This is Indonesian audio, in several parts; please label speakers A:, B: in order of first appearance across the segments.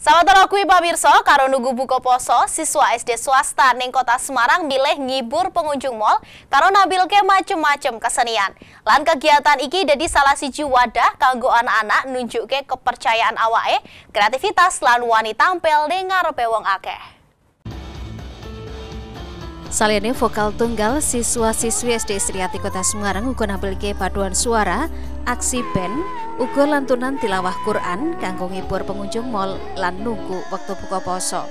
A: Sawetara kuwi pamirsa karo nunggu buka poso, siswa SD swasta ning Kota Semarang milih ngibur pengunjung mall karo nampilke macem-macem kesenian. Lan kegiatan iki dadi salah siji wadah kanggo anak-anak nunjukke kepercayaan awake, kreativitas lan wani tampil ning ngarepe wong akeh.
B: Saliyane vokal tunggal siswa-siswi SD Sriati Kota Semarang uga nampilke paduan suara, aksi band, uga lantunan tilawah Quran kanggo ngibur pengunjung mall lan nunggu wektu buka poso.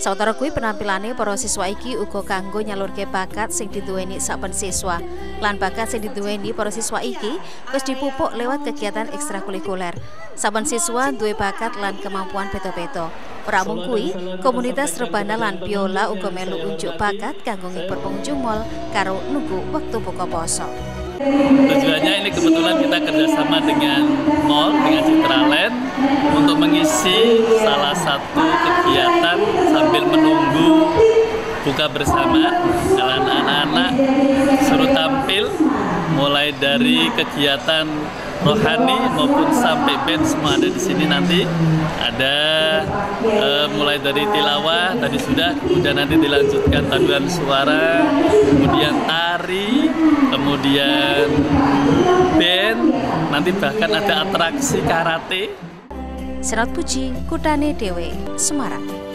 B: Sawetara kuwi penampilane para siswa iki uga kanggo nyalurke bakat sing diduweni saben siswa. Lan bakat sing diduweni para siswa iki wis dipupuk lewat kegiatan ekstrakurikuler. Saben siswa duwe bakat lan kemampuan beda-beda. Ora mung kuwi, komunitas rebana lan biola uga melu unjuk bakat kanggo ngibur pengunjung mall karo nunggu waktu buka poso.
C: Tujuannya ini kebetulan kita kerjasama dengan mall, dengan Citraland untuk mengisi salah satu kegiatan sambil menunggu buka bersama anak-anak suruh tampil mulai dari kegiatan rohani maupun sampai band semua ada di sini nanti. Ada uh, mulai dari tilawah tadi sudah kemudian nanti dilanjutkan paduan suara kemudian tari kemudian band nanti bahkan ada atraksi karate.
B: Serat Puji Kutane Dewe Semarang